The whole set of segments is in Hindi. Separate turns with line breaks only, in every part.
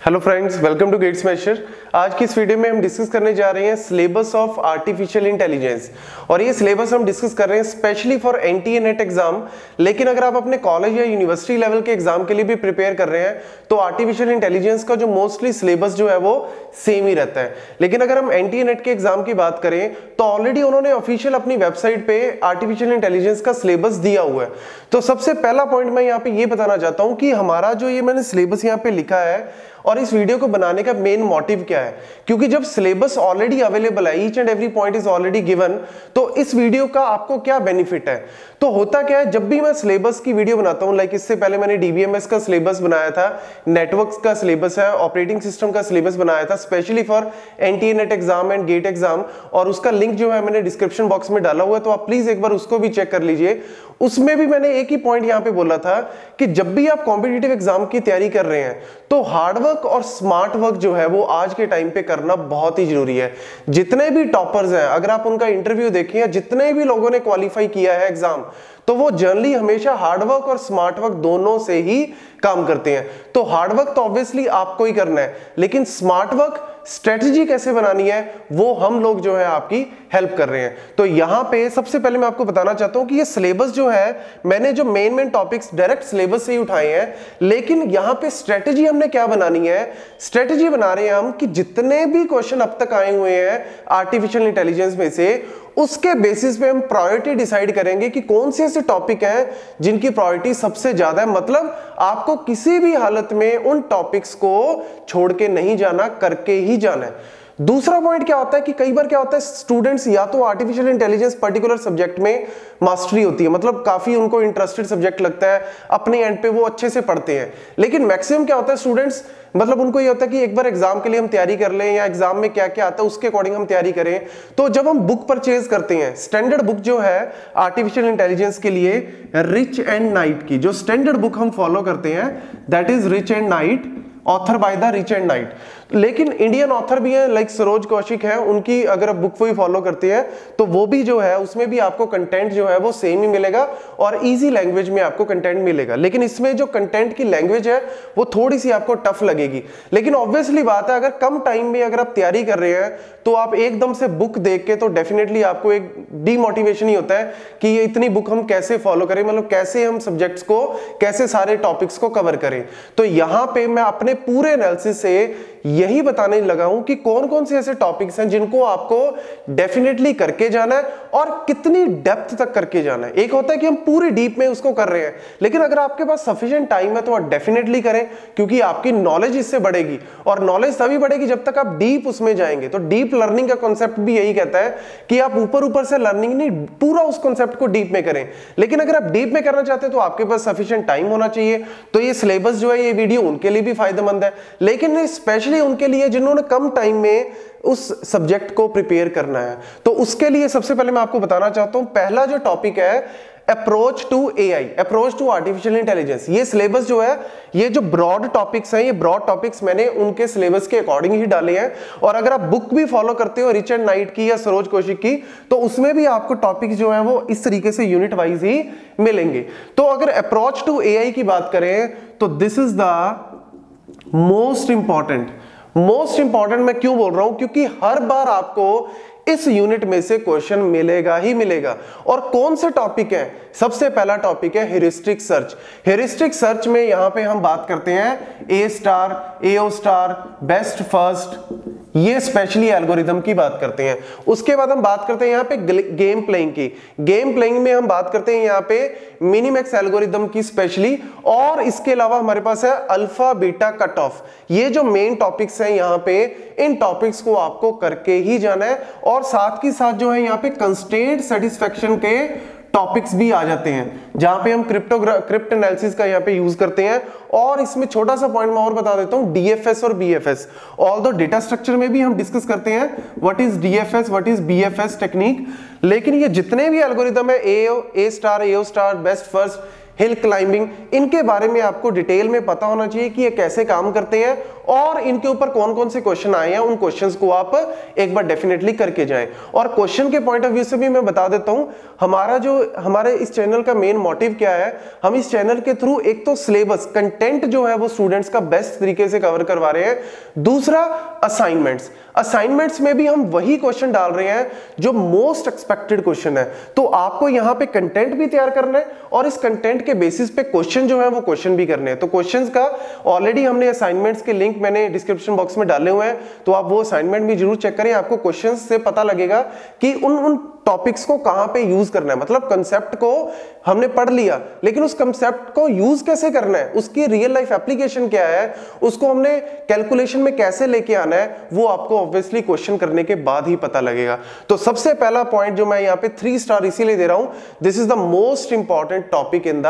हेलो फ्रेंड्स वेलकम टू गेट्स मेशर आज की इस वीडियो में हम डिस्कस करने जा रहे हैं सिलेबस ऑफ़ आर्टिफिशियल इंटेलिजेंस और ये सिलेबस हम डिस्कस कर रहे हैं specially for NTA NET exam लेकिन अगर आप अपने कॉलेज या यूनिवर्सिटी लेवल के एग्ज़ाम के लिए भी प्रिपेयर कर रहे हैं तो आर्टिफिशियल इंटेलिजेंस का जो मोस्टली सिलेबस जो है वो सेम ही रहता है. लेकिन अगर हम एनटीए नेट के एग्ज़ाम की बात करें तो ऑलरेडी उन्होंने ऑफिशियल अपनी वेबसाइट पे आर्टिफिशियल इंटेलिजेंस का सिलेबस दिया हुआ है. तो सबसे पहला पॉइंट मैं यहाँ पे ये बताना चाहता हूँ कि हमारा जो ये मैंने सिलेबस यहाँ पे लिखा है और इस वीडियो को बनाने का मेन मोटिव क्या है? क्योंकि जब सिलेबस ऑलरेडी अवेलेबल है each and every point is already given तो इस वीडियो का आपको क्या बेनिफिट है? तो होता क्या है, जब भी मैं सिलेबस की वीडियो बनाता हूँ लाइक इससे पहले मैंने डीबीएमएस का सिलेबस बनाया था नेटवर्क का सिलेबस है ऑपरेटिंग सिस्टम का सिलेबस बनाया था specially for NTA NET exam and GATE exam और उसका लिंक जो है मैंने डिस्क्रिप्शन बॉक्स में डाला हुआ है तो आप प्लीज़ एक बार उसको भी चेक कर लीजिए। उसमें भी मैंने एक ही पॉइंट यहाँ पे बोला था कि जब भी आप कॉम्पिटेटिव एग्ज़ाम की तैयारी कर रहे हैं तो हार्डवर्क और स्मार्ट वर्क जो है वो आज के टाइम पे करना बहुत ही ज़रूरी है। जितने भी टॉपर्स हैं, अगर आप उनका इंटरव्यू देखें जितने भी लोगों ने क्वालिफाई किया है एग्ज़ाम तो वो जनरली हमेशा हार्डवर्क और स्मार्ट वर्क दोनों से ही काम करते हैं। तो हार्डवर्क तो ऑब्वियसली आपको ही करना है, लेकिन स्मार्ट वर्क स्ट्रेटजी कैसे बनानी है, वो हम लोग जो है आपकी हेल्प कर रहे हैं। तो यहाँ पे सबसे पहले मैं आपको बताना चाहता हूँ कि ये सिलेबस जो है, मैंने जो main main topics direct syllabus से ही उठाए हैं, लेकिन यहाँ पे स्ट्रेटजी हमने क्या बनानी है? स्ट्रेटजी बना रहे हैं हम कि जितने भी क्वेश्चन अब तक आए हुए हैं आर्टिफिशियल इंटेलिजेंस में से उसके बेसिस पे हम प्रायोरिटी डिसाइड करेंगे कि कौन से ऐसे टॉपिक हैं जिनकी प्रायोरिटी सबसे ज़्यादा है। मतलब आपको किसी भी हालत में उन टॉपिक्स को छोड़ के नहीं जाना, करके ही जाना है। दूसरा पॉइंट क्या होता है कि कई बार क्या होता है स्टूडेंट्स या तो आर्टिफिशियल इंटेलिजेंस पर्टिकुलर सब्जेक्ट में मास्टरी होती है। मतलब काफ़ी उनको इंटरेस्टेड सब्जेक्ट लगता है, अपने एंड पे वो अच्छे से पढ़ते हैं। लेकिन मैक्सिमम क्या होता है स्टूडेंट्स मतलब उनको ये होता है कि एक बार एग्ज़ाम के लिए हम तैयारी कर लें या एग्ज़ाम में क्या क्या आता है, उसके अकॉर्डिंग हम तैयारी करें। तो जब हम बुक परचेज करते हैं स्टैंडर्ड बुक जो है आर्टिफिशियल इंटेलिजेंस के लिए रिच एंड नाइट की, जो स्टैंडर्ड बुक हम फॉलो करते हैं that is Rich and Knight author by the Rich and Knight. लेकिन इंडियन ऑथर भी है लाइक सरोज कौशिक है, उनकी अगर आप बुक वही फॉलो करते हैं तो वो भी जो है, उसमें भी आपको कंटेंट जो है, वो सेम ही मिलेगा और इजी लैंग्वेज में आपको कंटेंट मिलेगा। लेकिन इसमें जो कंटेंट की लैंग्वेज है, वो थोड़ी सी आपको टफ लगेगी। लेकिन ऑब्वियसली बात है, अगर कम टाइम में अगर आप तैयारी कर रहे हैं तो आप एकदम से बुक देख के तो डेफिनेटली आपको एक डीमोटिवेशन ही होता है कि ये इतनी बुक हम कैसे फॉलो करें मतलब कैसे हम सब्जेक्ट्स को, कैसे सारे टॉपिक्स को कवर करें। तो यहाँ पे मैं अपने पूरे एनालिसिस से यही बताने लगा हूँ कि कौन कौन से ऐसे टॉपिक्स हैं जिनको आपको डेफिनेटली करके जाना है और कितनी डेप्थ तक करके जाना है। एक होता है कि हम पूरी डीप में उसको कर रहे हैं, लेकिन अगर आपके पास सफिशियंट टाइम है तो आप डेफिनेटली करें, क्योंकि आपकी नॉलेज इससे बढ़ेगी और नॉलेज तभी बढ़ेगी जब तक आप डीप उसमें जाएँगे। तो डीप लर्निंग का कॉन्सेप्ट भी यही कहता है कि आप ऊपर ऊपर से लर्निंग नहीं, पूरा उस कॉन्सेप्ट को डीप में करें। लेकिन अगर आप डीप में करना चाहते हैं तो आपके पास सफिशियंट टाइम होना चाहिए। तो ये सिलेबस जो है, ये वीडियो उनके लिए भी फ़ायदेमंद है। लेकिन स्पेशली स्पेशली उनके लिए जिन्होंने कम टाइम में उस सब्जेक्ट को प्रिपेयर करना है। तो उसके लिए सबसे पहले मैं आपको बताना चाहता हूँ, पहला जो टॉपिक है approach to AI approach to artificial intelligence ये सिलेबस जो है, ये जो ब्रॉड टॉपिक्स हैं, ये ब्रॉड टॉपिक्स मैंने उनके सिलेबस के अकॉर्डिंग ही डाले हैं। और अगर आप बुक भी फॉलो करते हो रिचर्ड नाइट की या सरोज कौशिक की तो उसमें भी आपको टॉपिक जो है, वो इस तरीके से यूनिट वाइज ही मिलेंगे। तो अगर अप्रोच टू ए की बात करें तो this is the most important most important मैं क्यों बोल रहा हूँ? क्योंकि हर बार आपको इस यूनिट में से क्वेश्चन मिलेगा ही मिलेगा। और कौन से टॉपिक है? सबसे पहला टॉपिक है हेरिस्टिक सर्च हेरिस्टिक सर्च में यहाँ पे हम बात करते हैं A star AO star best first ये स्पेशली एल्गोरिदम की बात करते हैं। उसके बाद हम बात करते हैं यहाँ पे गेम प्लेइंग की। गेम प्लेइंग में हम बात करते हैं यहाँ पे मिनिमैक्स एल्गोरिदम की स्पेशली और इसके अलावा हमारे पास है अल्फ़ा बीटा कट ऑफ़ ये जो मेन टॉपिक्स हैं यहाँ पे, इन टॉपिक्स को आपको करके ही जाना है और साथ ही साथ जो है यहाँ पे कंस्टेंट सेटिस्फेक्शन के टॉपिक्स भी आ जाते हैं, जहाँ पे हम क्रिप्टो क्रिप्ट एनालिसिस का यहाँ पे यूज़ करते हैं। और इसमें छोटा सा पॉइंट मैं और बता देता हूँ डीएफएस और बीएफएस ऑल दो डेटा स्ट्रक्चर में भी हम डिस्कस करते हैं what is DFS what is BFS technique लेकिन ये जितने भी एल्गोरिदम है A A star A star best first hill climbing इनके बारे में आपको डिटेल में पता होना चाहिए कि ये कैसे काम करते हैं और इनके ऊपर कौन कौन से क्वेश्चन आए हैं। उन क्वेश्चंस को आप एक बार डेफिनेटली करके जाएँ। और क्वेश्चन के पॉइंट ऑफ़ व्यू से भी मैं बता देता हूँ, हमारा जो, हमारे इस चैनल का मेन मोटिव क्या है? हम इस चैनल के थ्रू एक तो सिलेबस कंटेंट जो है वो स्टूडेंट्स का बेस्ट तरीके से कवर करवा रहे हैं। दूसरा असाइनमेंट्स असाइनमेंट्स में भी हम वही क्वेश्चन डाल रहे हैं जो मोस्ट एक्सपेक्टेड क्वेश्चन है। तो आपको यहाँ पे कंटेंट भी तैयार करना है और इस कंटेंट के बेसिस पे क्वेश्चन जो है, वो क्वेश्चन भी करने हैं। तो क्वेश्चंस का ऑलरेडी हमने असाइनमेंट्स के लिंक मैंने डिस्क्रिप्शन बॉक्स में डाले हुए हैं। तो आप वो असाइनमेंट भी ज़रूर चेक करें। आपको क्वेश्चन से पता लगेगा कि उन उन टॉपिक्स को कहाँ पे यूज़ करना है? मतलब कंसेप्ट को हमने पढ़ लिया, लेकिन उस कंसेप्ट को यूज़ कैसे करना है? उसकी रियल लाइफ एप्लीकेशन क्या है? उसको हमने कैलकुलेशन में कैसे लेके आना है? वो आपको ऑब्वियसली क्वेश्चन करने के बाद ही पता लगेगा। तो सबसे पहला पॉइंट जो मैं यहाँ पे थ्री स्टार इसीलिए दे रहा हूँ this is the most important topic in the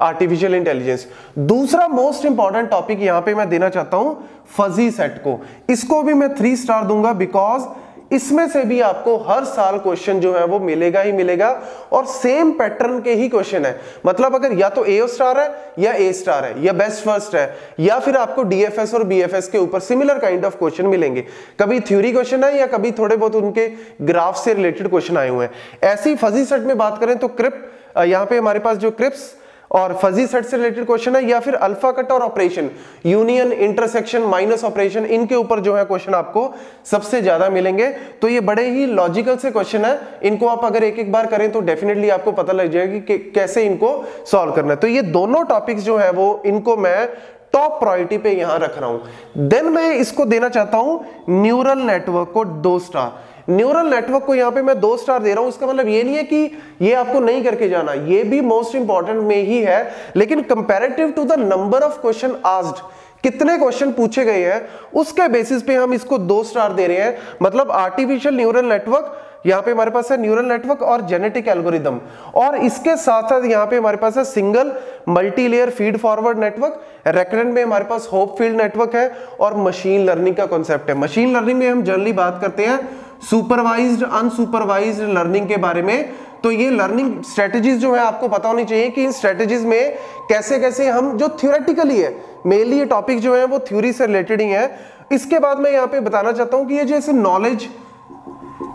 artificial intelligence दूसरा मोस्ट इंपॉर्टेंट टॉपिक यहाँ पे मैं देना चाहता हूँ फजी सेट को। इसको भी मैं थ्री स्टार दूँगा बिकॉज़ इसमें से भी आपको हर साल क्वेश्चन जो है वो मिलेगा ही मिलेगा और सेम पैटर्न के ही क्वेश्चन है। मतलब अगर या तो ए स्टार है या ए स्टार है, या बेस्ट फ़र्स्ट है, या फिर आपको डीएफएस और बीएफएस के ऊपर सिमिलर काइंड ऑफ़ क्वेश्चन मिलेंगे। कभी थ्योरी क्वेश्चन है या कभी थोड़े बहुत उनके ग्राफ से रिलेटेड क्वेश्चन आए हुए हैं। ऐसी फजी सेट में बात करें तो क्रिप यहाँ पे हमारे पास जो क्रिप्स और फजी सेट से रिलेटेड क्वेश्चन है, या फिर अल्फ़ा कट और operation union intersection minus operation इनके ऊपर जो है क्वेश्चन आपको सबसे ज़्यादा मिलेंगे। तो ये बड़े ही लॉजिकल से क्वेश्चन है। इनको आप अगर एक एक बार करें तो डेफिनेटली आपको पता लग जाएगा कि कैसे इनको सॉल्व करना है। तो ये दोनों टॉपिक्स जो है वो इनको मैं टॉप प्रायोरिटी पे यहाँ रख रहा हूँ। देन मैं इसको देना चाहता हूँ न्यूरल नेटवर्क को दो स्टार न्यूरल नेटवर्क को यहाँ पे मैं दो स्टार दे रहा हूँ। इसका मतलब ये नहीं है कि ये आपको नहीं करके जाना। ये भी मोस्ट इंपॉर्टेंट में ही है। लेकिन comparative to the number of question asked कितने क्वेश्चन पूछे गए हैं, उसके बेसिस पे हम इसको दो स्टार दे रहे हैं। मतलब आर्टिफिशियल न्यूरल नेटवर्क यहाँ पे हमारे पास है न्यूरल नेटवर्क और जेनेटिक एल्गोरिदम और इसके साथ साथ यहाँ पे हमारे पास है single multi layer feed forward network recurrent में हमारे पास होप फ़ील्ड नेटवर्क है और मशीन लर्निंग का कॉन्सेप्ट है। मशीन लर्निंग में हम जनरली बात करते हैं सुपरवाइज्ड अनसुपरवाइज्ड लर्निंग के बारे में। तो ये लर्निंग स्ट्रेटेजीज जो है, आपको पता होनी चाहिए कि इन स्ट्रेटेजीज में कैसे कैसे हम, जो थ्योरेटिकली है मेनली ये टॉपिक जो है, वो थ्योरी से रिलेटेड ही है। इसके बाद मैं यहाँ पे बताना चाहता हूँ कि ये जैसे knowledge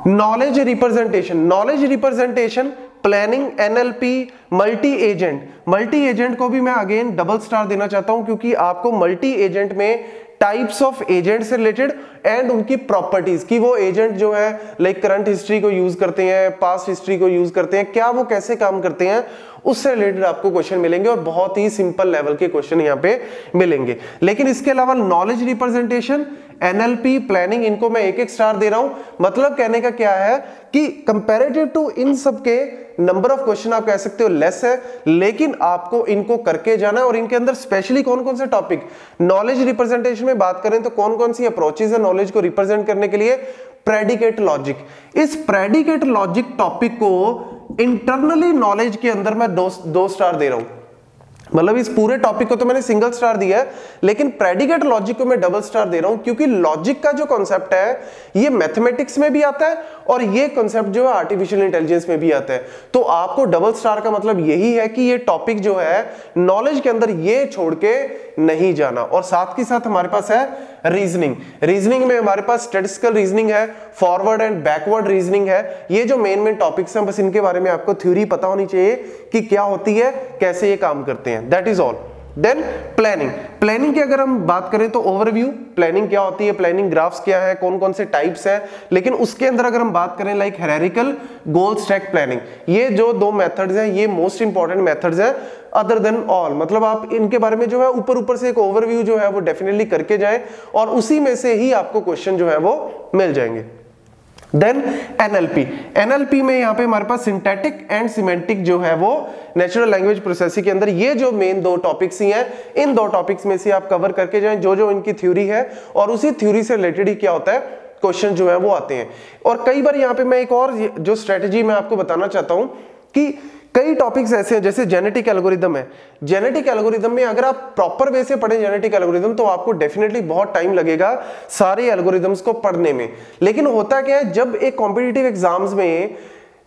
knowledge representation knowledge representation planning NLP multi agent multi agent को भी मैं अगेन डबल स्टार देना चाहता हूँ, क्योंकि आपको मल्टी एजेंट में टाइप्स ऑफ़ एजेंट से रिलेटेड एंड उनकी प्रॉपर्टीज़ की वो एजेंट जो है लाइक करंट हिस्ट्री को यूज़ करते हैं पास्ट हिस्ट्री को यूज़ करते हैं, क्या वो कैसे काम करते हैं, उससे रिलेटेड आपको क्वेश्चन मिलेंगे और बहुत ही सिंपल लेवल के क्वेश्चन यहाँ पे मिलेंगे। लेकिन इसके अलावा नॉलेज रिप्रेजेंटेशन एनएलपी प्लानिंग इनको मैं एक एक स्टार दे रहा हूँ। मतलब कहने का क्या है कि कंपेरेटिव टू इन सब के नंबर ऑफ़ क्वेश्चन आप कह सकते हो लेस है। लेकिन आपको इनको करके जाना है और इनके अंदर स्पेशली कौन कौन से टॉपिक नॉलेज रिप्रेजेंटेशन में बात करें तो कौन कौन सी अप्रोचेज है नॉलेज को रिप्रेजेंट करने के लिए? प्रेडिकेट लॉजिक इस प्रेडिकेट लॉजिक टॉपिक को इंटरनली नॉलेज के अंदर मैं दो, दो स्टार दे रहा हूँ। मतलब इस पूरे टॉपिक को तो मैंने सिंगल स्टार दिया है, लेकिन प्रेडिकेट लॉजिक को मैं डबल स्टार दे रहा हूँ, क्योंकि लॉजिक का जो कॉन्सेप्ट है, ये मैथमेटिक्स में भी आता है और ये कॉन्सेप्ट जो है आर्टिफिशियल इंटेलिजेंस में भी आता है। तो आपको डबल स्टार का मतलब यही है कि ये टॉपिक जो है नॉलेज के अंदर ये छोड़ के नहीं जाना। और साथ के साथ हमारे पास है रीजनिंग रीजनिंग में हमारे पास स्टेटिस्टिकल रीजनिंग है फॉरवर्ड एंड बैकवर्ड रीजनिंग है। ये जो मेन मेन टॉपिक्स हैं, बस इनके बारे में आपको थ्योरी पता होनी चाहिए कि क्या होती है, कैसे ये काम करते हैं। That is all then planning planning की अगर हम बात करें तो ओवरव्यू प्लानिंग क्या होती है प्लानिंग ग्राफ्स क्या है कौन कौन से टाइप्स है? लेकिन उसके अंदर अगर हम बात करें like hierarchical goal stack planning ये जो दो मेथड्स हैं, ये मोस्ट इंपॉर्टेंट मेथड्स हैं अदर देन ऑल मतलब आप इनके बारे में जो है ऊपर ऊपर से एक ओवरव्यू जो है, वो डेफिनेटली करके जाए और उसी में से ही आपको क्वेश्चन जो है, वो मिल जाएँगे। Then NLP. एनएलपी में यहाँ पे हमारे पास सिंथेटिक एंड सिमेंटिक जो है वो नेचुरल लैंग्वेज प्रोसेसिंग के अंदर ये जो मेन दो टॉपिक्स ही हैं, इन दो टॉपिक्स में से आप कवर करके जाएँ, जो जो इनकी थ्योरी है, और उसी थ्योरी से रिलेटेड ही क्या होता है क्वेश्चन जो है वो आते हैं। और कई बार यहाँ पे मैं एक और जो स्ट्रेटेजी मैं आपको बताना चाहता हूँ कि कई टॉपिक्स ऐसे हैं, जैसे जेनेटिक एल्गोरिदम है। जेनेटिक एल्गोरिदम में अगर आप प्रॉपर वे से पढ़ें जेनेटिक एल्गोरिदम तो आपको डेफिनेटली बहुत टाइम लगेगा सारे एल्गोरिदम्स को पढ़ने में। लेकिन होता क्या है, जब एक कॉम्पिटिटिव एग्ज़ाम्स में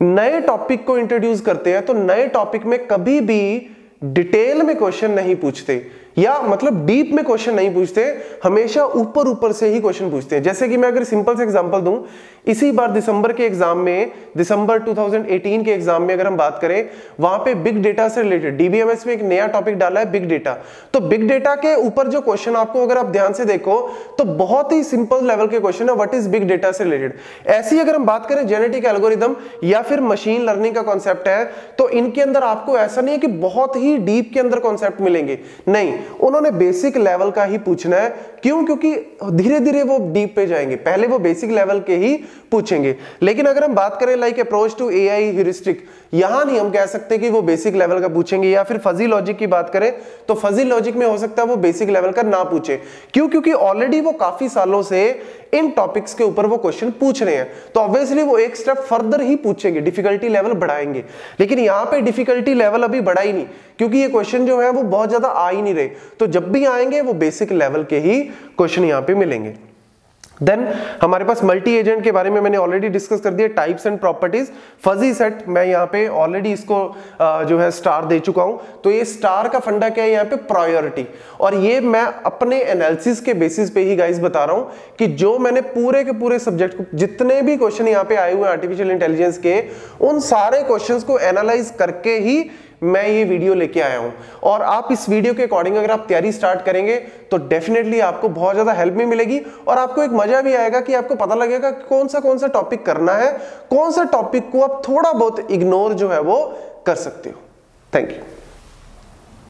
नए टॉपिक को इंट्रोड्यूस करते हैं तो नए टॉपिक में कभी भी डिटेल में क्वेश्चन नहीं पूछते। या मतलब डीप में क्वेश्चन नहीं पूछते, हमेशा ऊपर ऊपर से ही क्वेश्चन पूछते हैं। जैसे कि मैं अगर सिंपल से एग्जांपल दूँ, इसी बार दिसंबर के एग्ज़ाम में, दिसंबर 2018 के एग्ज़ाम में अगर हम बात करें, वहाँ पे बिग डेटा से रिलेटेड डीबीएमएस में एक नया टॉपिक डाला है बिग डेटा तो बिग डेटा के ऊपर जो क्वेश्चन आपको अगर आप ध्यान से देखो तो बहुत ही सिंपल लेवल के क्वेश्चन है व्हाट इज़ बिग डेटा से रिलेटेड ऐसी अगर हम बात करें जेनेटिक एल्गोरिदम या फिर मशीन लर्निंग का कॉन्सेप्ट है तो इनके अंदर आपको ऐसा नहीं है कि बहुत ही डीप के अंदर कॉन्सेप्ट मिलेंगे। नहीं उन्होंने बेसिक लेवल का ही पूछना है। क्यों? क्योंकि धीरे धीरे वो डीप पे जाएँगे। पहले वो बेसिक लेवल के ही पूछेंगे। लेकिन अगर हम बात करें like approach to A I heuristic यहाँ नहीं हम कह सकते कि वो बेसिक लेवल का पूछेंगे या फिर फजी लॉजिक की बात करें तो फजी लॉजिक में हो सकता है वो बेसिक लेवल का ना पूछे। क्यों? क्योंकि ऑलरेडी वो काफ़ी सालों से इन टॉपिक्स के ऊपर वो क्वेश्चन पूछ रहे हैं। तो ऑब्वियसली वो एक स्टेप फर्दर ही पूछेंगे डिफिकल्टी लेवल बढ़ाएँगे। लेकिन यहाँ पे डिफिकल्टी लेवल अभी बढ़ा ही नहीं, क्योंकि ये क्वेश्चन जो है वो बहुत ज़्यादा आ ही नहीं रहे। तो जब भी आएँगे, वो बेसिक लेवल के ही क्वेश्चन यहाँ पे मिलेंगे। देन हमारे पास मल्टी एजेंट के बारे में मैंने ऑलरेडी डिस्कस कर दिया types and properties fuzzy set मैं यहाँ पे ऑलरेडी इसको जो है स्टार दे चुका हूँ। तो ये स्टार का फंडा क्या है यहाँ पे? प्रायोरिटी और ये मैं अपने एनालिसिस के बेसिस पे ही गाइस बता रहा हूँ कि जो मैंने पूरे के पूरे सब्जेक्ट को, जितने भी क्वेश्चन यहाँ पे आए हुए आर्टिफिशियल इंटेलिजेंस के, उन सारे क्वेश्चन को एनालाइज करके ही मैं ये वीडियो लेके आया हूँ। और आप इस वीडियो के अकॉर्डिंग अगर आप तैयारी स्टार्ट करेंगे तो डेफिनेटली आपको बहुत ज़्यादा हेल्प भी मिलेगी और आपको एक मज़ा भी आएगा कि आपको पता लगेगा कौन सा कौन सा टॉपिक करना है कौन सा टॉपिक को आप थोड़ा बहुत इग्नोर जो है वो कर सकते हो। Thank you